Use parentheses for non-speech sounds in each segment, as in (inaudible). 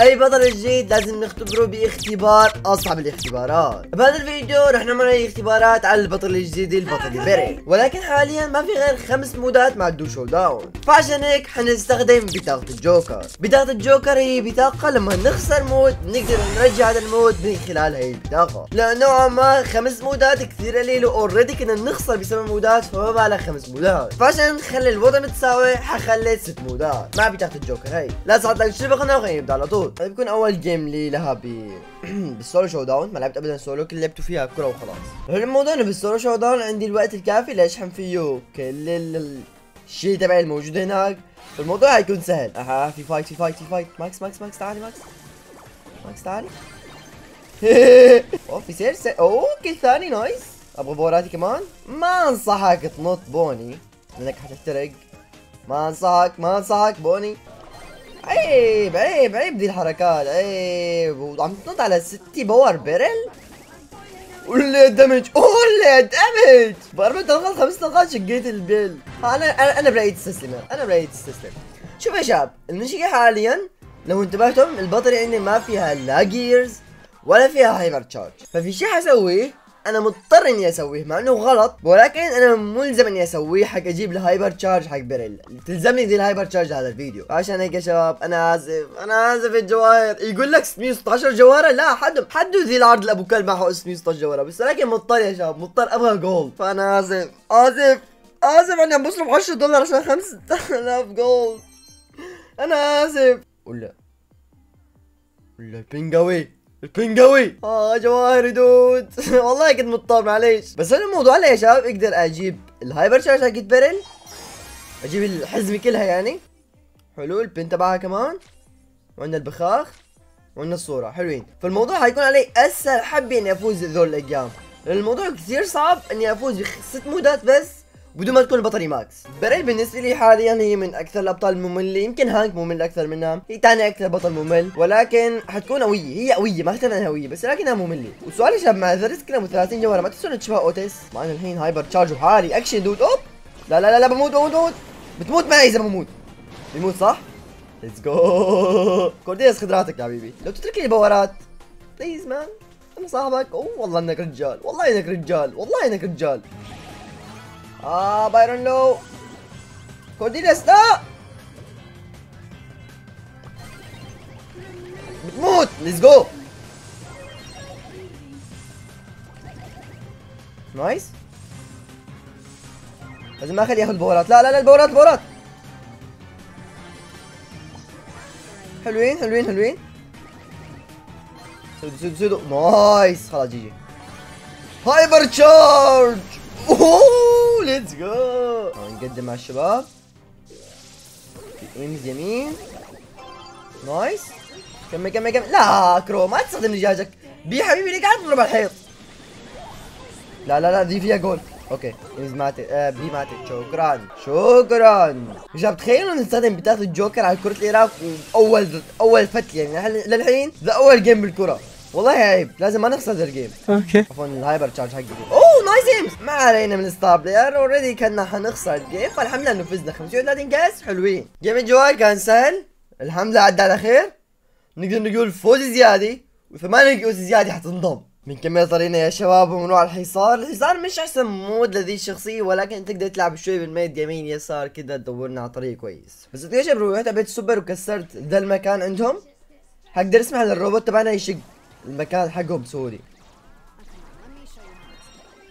أي بطل جديد لازم نختبره باختبار أصعب الاختبارات. بهذا الفيديو رح نعمل اختبارات على البطل الجديد البطل بيرل ولكن حاليا ما في غير خمس مودات مع ال duo showdown. فعشان هيك حنستخدم بطاقة الجوكر. بطاقة الجوكر هي بطاقة لما نخسر mode نقدر نرجع هذا ال mode من خلال هي البطاقة. لأنه نوعا ما خمس مودات كثير قليل already كنا نخسر بسبب مودات فما بالك خمس مودات. فعشان نخلي الوضع متساوي حخلي ست مودات مع بطاقة الجوكر يلا حط اشترك بالقناة وخلينا نبدأ على طول. هذا بيكون أول game لي لها ب بال solo showdown ما لعبت ابدا سولو كل لعبته فيها كرة وخلاص. الموضوع إنه بال solo showdown عندي الوقت الكافي لاشحن فيه كل ال- الشيء تبعي الموجود هناك. فالموضوع هيكون سهل. أها في fight في fight في fight ماكس ماكس ماكس تعالي ماكس ماكس تعالي أوه في سير سير. اوه كل ثاني nice أبغى بوراتي كمان. ما أنصحك تنط بوني. لأنك حتحترق. ما أنصحك ما أنصحك بوني. عيب عيب عيب دي الحركات عيب. وعم تنط على 60 power بيرل؟ ولا damage ولا damage باربع طلقات خمس طلقات شقيت البيرل. أنا أنا أنا برأيي تستسلم أنا برأيي تستسلم. شوف يا شباب المشكلة حاليا لو انتبهتم البطل عندي ما فيها لا gears ولا فيها hypercharge ففي شيء حسويه؟ أنا مضطر إني أسويه مع إنه غلط ولكن أنا ملزم إني أسويه حق أجيب ال hypercharge حق بيرل تلزمني دي ال hypercharge هذا الفيديو. عشان هيك يا شباب أنا آسف أنا آسف الجواهر يقول لك 616 جوهرة؟ لا حد حد ذي العرض لأبو كلب معه 616 جوهرة بس لكن مضطر يا شباب مضطر أبغى gold فأنا آسف آسف آسف عم بصرف 10 دولار عشان 5000 gold أنا آسف. ولا ولا البنجاوي البنجاوي آه جواهر dude (laughs) والله كنت مضطر معليش. بس أنا الموضوع يا شباب أقدر أجيب ال hypercharge حقت بيرل. أجيب الحزمه كلها يعني. حلو البن تبعها كمان. وعندنا البخاخ. وعندنا الصورة. حلوين. فالموضوع حيكون علي أسهل. حبة إني أفوز ذول الأيام. الموضوع كثير صعب إني أفوز بست مودات بس. بدون ما تكون البطل ماكس بريل بالنسبة لي حاليا هي من أكثر الأبطال المملة يمكن هانك ممل أكثر منها. هي ثاني أكثر بطل ممل. ولكن حتكون قوية. هي قوية. ما اختلف إنها قوية. بس لكنها مملة. والسؤال يا شباب مع ذا ريسك 30 جوهرة ما تحسون تشبه اوتس مع إنه الحين هايبر تشارج وحالي أكشن دود أوب! لا لا لا لا بموت بموت بموت. بتموت معي إذا بموت. بيموت صح؟ ليتس جو كورديس خدراتك يا حبيبي. لو تترك لي بورات بليز مان أنا صاحبك. أوه والله إنك رجال. والله إنك رجال. والله إنك رجال. آه، あー、バイロンロー。コディレスだ بتموت. ليتس جو nice. لازم أخلي ياخذ بورات لا لا لا البورات بورات حلوين حلوين حلوين. سدوا سدوا سدوا nice. خلاص جي جي. hypercharge أوه. let's go نقدم مع الشباب في ايمز يمين nice كمل كمل كمل لا كرو ما تستخدم دجاجك بي حبيبي ليك قاعد تضرب الحيط لا لا لا دي فيها goal okay ايمز ماتت آه بي ماتت شكرا شكرا شباب تخيلوا نستخدم بطاقة الجوكر على كرة العراك واول اول فتل يعني للحين ذا اول game بالكرة والله عيب لازم ما نخسر ذا ال game okay عفوا ال hypercharge حقي ايمز ما علينا من ال star player already كنا حنخسر ال game فالحمد لله إنه فزنا. 35 كاس حلوين. game الجوال كان سهل. الحمد لله عدى على خير. نقدر نقول فوز زيادة وثمانية كؤوس زيادة حتنضم. من كمية طريقنا يا شباب ومنوع الحصار. الحصار مش أحسن مود لذي الشخصية ولكن تقدر تلعب شوي بالميد يمين يسار كذا تدورنا على طريق كويس. بس يا شباب روحت بيت السوبر وكسرت ذا المكان عندهم. حقدر أسمح للروبوت تبعنا يشق المكان حقهم بسهولة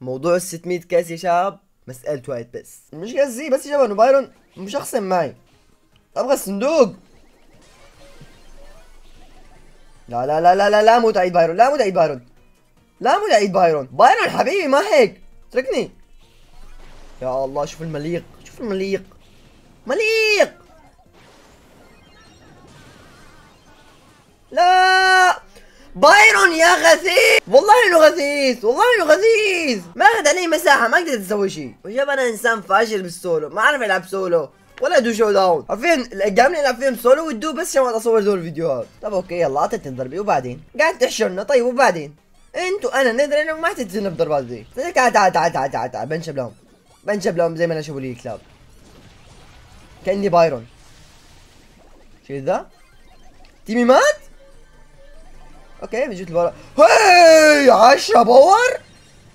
موضوع ال 600 كاس يا شباب مسألة وقت بس. المشكلة زي بس يا شباب انه بايرون مش اخصم معي. أبغى الصندوق. لا لا لا لا لا لا مو تعيد بايرون لا مو تعيد بايرون لا مو تعيد بايرون بايرون حبيبي ما هيك. اتركني يا الله شوف المليق شوف المليق. مليق. لا. بايرون يا غثيث! والله إنه غثيث! والله إنه غثيث! ما أخذ عليه مساحة ما قدرت أسوي شيء وشوف أنا إنسان فاشل بالسولو ما أعرف العب سولو. ولا duo showdown حرفيا قامني العب فيهم solo و duo بس عشان أصور ذول الفيديوهات. طب okay يلا اعطيتني ضربي وبعدين؟ قاعد تحشرنا. طيب وبعدين؟ أنتوا أنا ندري انك ما تتزن بضربات ذي تعال تعال تعال تعال تعال تعال. بنشب لهم. بنشب لهم زي ما أنا شوفوا لي الكلاب. كأني بايرون. شو ذا؟ team ي مات؟ okay بجيت البارا هي 10 power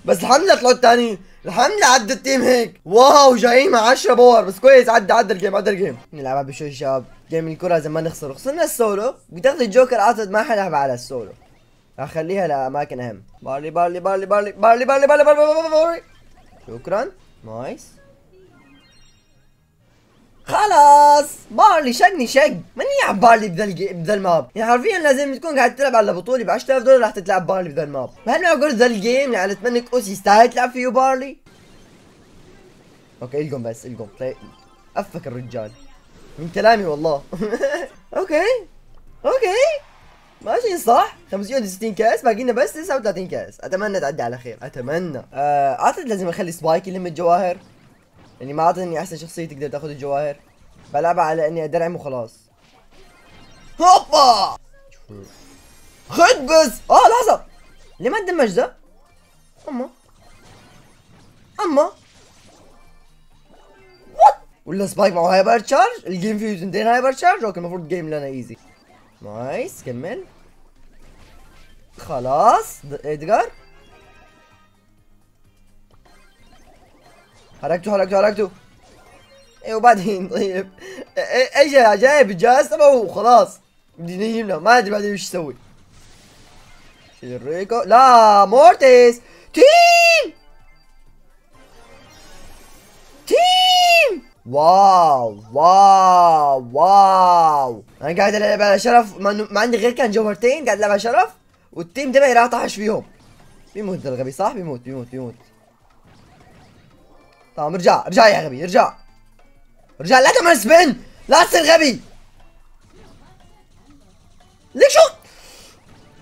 بس الحمد لله طلعت تاني الحمد لله عدى ال team هيك wow جايين مع 10 power بس كويس عدى عدى ال game عدى ال game نلعبها بشوي شباب game الكرة لازم ما نخسر خسرنا السولو بتاخذ الجوكر اعتقد ما حلعب على السولو اخليها لاماكن اهم بارلي بارلي بارلي بارلي بارلي بارلي بارلي بارلي بارلي بارلي شكرا nice خلاص بارلي شقني شق من يلعب بارلي بذا بذا ال map. يعني حرفيا لازم تكون قاعد تلعب على بطوله ب 10000 دولار راح تلعب بارلي بذا ال map. هل أقول ذا ال game يعني أتمنى اوس يستاهل تلعب فيه بارلي okay إلقم بس إلقم. أفك الرجال. من كلامي والله. (laughs) okay okay. ماشي صح. 560 كاس باقي لنا بس 39 كاس. أتمنى تعدي على خير. أتمنى. آه أعتقد لازم أخلي سبايك يلم الجواهر. يعني ما اعطني أحسن شخصية تقدر تاخذ الجواهر. بلعبها على إني ادرعم وخلاص. هوبا! خد بس! آه لحظة! ليه ما تدمج ذا أما! أما! what ولا سبايك معه hypercharge ال game فيه سنتين hypercharge okay المفروض game لنا easy nice كمل. خلاص ادجار. حركته حركته حركته إيه وبعدين طيب. إيش جايب الجهاز تبعه وخلاص. بدي نيمنا ما أدري بعدين وش يسوي. ريكو لا مورتيس. team! team! wow wow wow. أنا قاعد ألعب على شرف. ما, ما عندي غير كان جوهرتين قاعد ألعب على شرف وال team تبعي راح طحش فيهم. بيموت الغبي صح؟ بيموت بيموت بيموت. طيب ارجع ارجع يا غبي ارجع. ارجع لا تعمل spin لا تصير غبي. ليك شو؟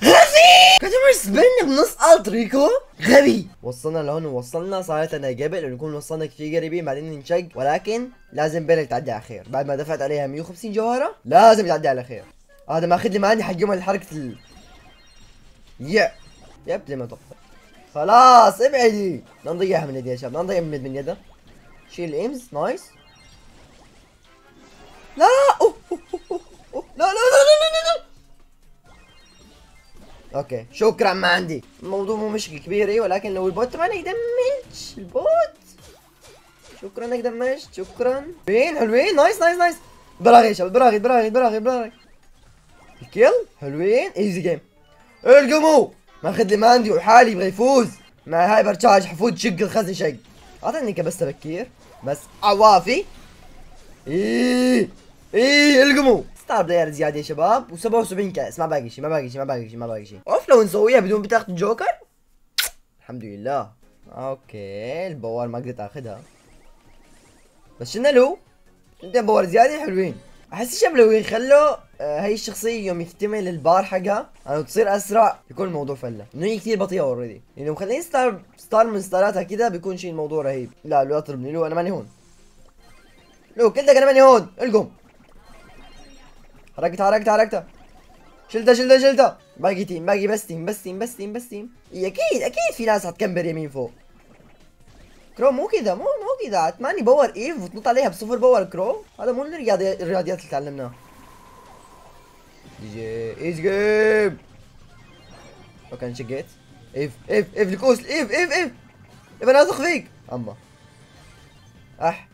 غبي! قاعد تعمل spin بنص ult ريكو؟ غبي! وصلنا لهون ووصلنا صارت لنا قبل نكون وصلنا كثير قريبين بعدين ننشق. ولكن لازم بيرل تعدي على خير. بعد ما دفعت عليها 150 جوهرة لازم تعدي على خير. هذا ماخذ لي ماني حق يوم حركه ال يا يب زي ما توقع خلاص ابعدي. لا نضيعها من يدي يا شباب. لا نضيع من, من يده شيل الايمز نايس. لا! أوه. أوه. أوه. لا لا لا لا لا لا. أوكي. شكرا ما عندي. الموضوع مو مشكلة كبيرة ولكن لو البوت ما يدمج البوت. شكرا انك دمجت شكرا. حلوين حلوين. نايس نايس نايس. براغي يا شباب براغي براغي براغي براغي. الكيل؟ حلوين. ايزي جيم القمو. ماخذ لي ماندي وحالي يبغى يفوز. مع هايبر تشارج حفوت شق الخزن شق. أعطيني كبست بكير. بس عوافي. إيه إيه القموا ستار بلاير زيادة يا شباب. و77 كاس. ما باقي شيء ما باقي شيء ما باقي شيء ما باقي شيء أوف لو نسويها بدون بطاقة الجوكر؟ الحمد لله. أوكي البوار ما قدرت آخذها. بس شنو له؟ انت power زيادة حلوين. أحس الشباب لو يخلوا آه هاي الشخصية يوم يكتمل البار حقها أو تصير أسرع يكون الموضوع فلة. إنه هي كثير بطيئة already يعني مخلين star star من ستاراتها كذا بيكون شيء الموضوع رهيب. لا لو اطلبني لو أنا ماني هون. لو كلتك أنا ماني هون. إلقم. حركتها حركتها حركتها. شلتها شلتها شلتها. باقي team باقي بس team بس team بس team بس team أكيد أكيد في ناس حتكمبر يمين فوق. كرو مو كذا مو مو كذا. تماني power إيف وتنط عليها بصفر power كرو هذا مو الرياضيات الرياضيات اللي تعلمناها. GG easy game؟ okay انشقيت إيف إيف إيف الكوس إيف إيف إيف. ايف أنا اثق فيك. أما. أح.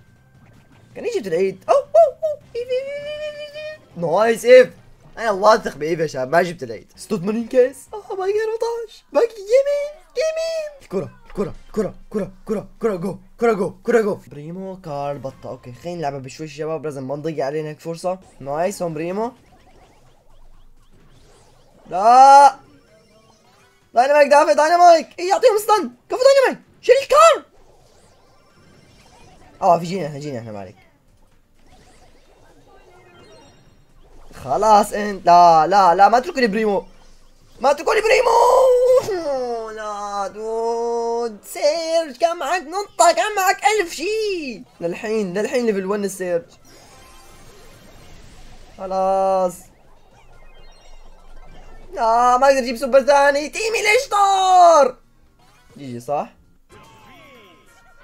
كان يجي العيد. اوه اوه اوه إيف إيف nice إيف. أنا واثق بإيف يا شباب. ما جبت العيد. 86 كاس. آه باقي 14 باقي يمين يمين الكرة. الكرة الكرة كرة كرة كرة جو كرة جو كرة جو. بريمو كار بطة. أوكي خلينا نلعبها بشوي شباب. لازم ما نضيع علينا هيك فرصة. nice هون بريمو. لا! دايناميك دافع دايناميك إيه يعطيهم stun كفو دايناميك شيل الكار. آه في جينا إحنا جينا إحنا مالك خلاص انت لا لا لا ما لي بريمو. ما لي بريمو. (laughs) لا dude سيرج كان معك نطة كان معك ألف شيء. للحين للحين level 1 السيرج. خلاص. لا ما أقدر أجيب سوبر ثاني. team ي ليش طار؟ GG صح؟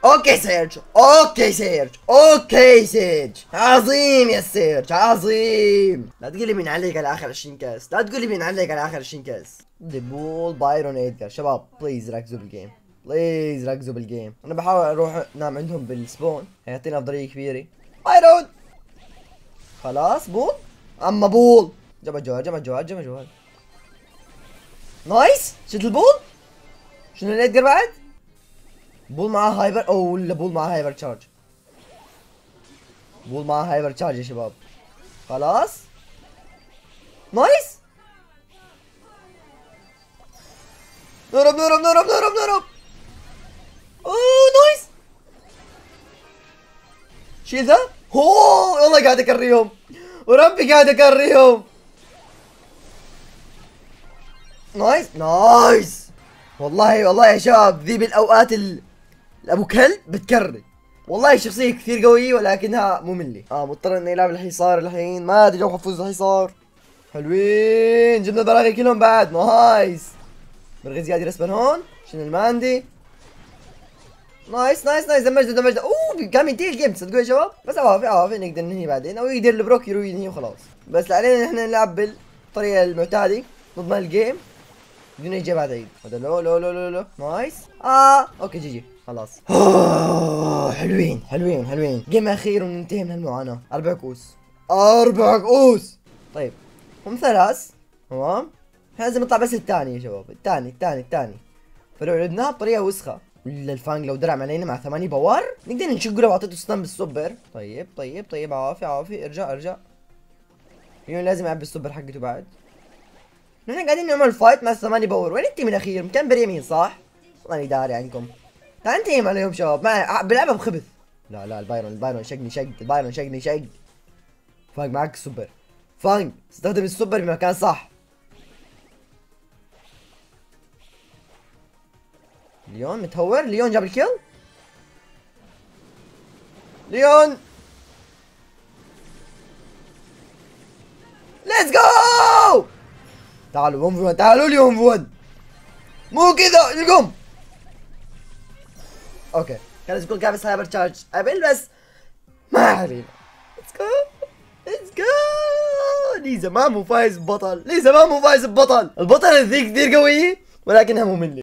okay سيرج. okay سيرج. okay سيرج. عظيم يا سيرج عظيم. لا تقول لي مين عليك على آخر 20 كاس. لا تقول لي مين عليك على آخر 20 كاس. ديبول بايرون ايدجر شباب please ركزوا بال game please ركزوا بال game أنا بحاول أروح نام عندهم بال spawn هيعطينا أفضلية كبيرة. بايرون خلاص بول. اما بول جمع جوال جمع جوال جمع جوال nice شفت البول؟ شنو الايدجر بعد؟ بول معاه hyper أو ولا بول معاه hypercharge بول معاه hypercharge يا شباب. خلاص. nice نهرب نهرب نهرب نهرب نهرب شيل ذا هو! والله قاعد اكريهم وربي قاعد اكريهم nice nice. والله والله يا شباب ذي بالاوقات ال... أبو كلب بتكري والله شخصية كثير قوية ولكنها مملة آه مضطر إني ألعب الحصار الحين. ما أدري لو حفوز الحصار حلوين جبنا براغي كلهم بعد. nice. برغي زيادة respawn. شنو الماندي؟ nice nice nice. damage damage أوه! كان ينتهي ال game تصدقوا يا شباب؟ بس عوافي عوافي نقدر ننهي بعدين. أو يقدر البروك يروي ينهي وخلاص. بس علينا إحنا نلعب بالطريقة المعتادة نضمن ال game. بدون يجي بعد عيد. هذا low low low low low. nice. آه okay GG. خلاص. حلوين حلوين حلوين. game أخير وننتهي من هالمعاناة. أربع كؤوس. أربع كؤوس! طيب هم ثلاث. تمام؟ إحنا لازم نطلع بس الثاني يا شباب. الثاني الثاني الثاني. فلو لعبناها بطريقة وسخة. ولا الفانج لو درع علينا مع ثمانية power نقدر نشقه لو اعطيته stun بال super طيب طيب طيب عوافي عوافي ارجع ارجع. ليون لازم يلعب بالسوبر حقته بعد. نحن قاعدين نعمل fight مع ثمانية power. وين ال team الأخير؟ كان باليمين صح؟ والله داري عنكم. تعال نتيم عليهم شباب. ما بلعبها بخبث. لا لا البايرون البايرون شقني شق البايرون شقني شق فانج معك السوبر فانج استخدم السوبر بمكان صح. ليون متهور ليون جاب ال kill ليون let's go تعالوا 1 في 1 تعالوا لي 1 في 1 مو كذا ال game okay كان لازم يكون كابس hypercharge قبل بس ما علينا let's go let's go لي زمان مو فايز ببطل لي زمان مو فايز ببطل البطل ذي كثير قوية ولكنها مملة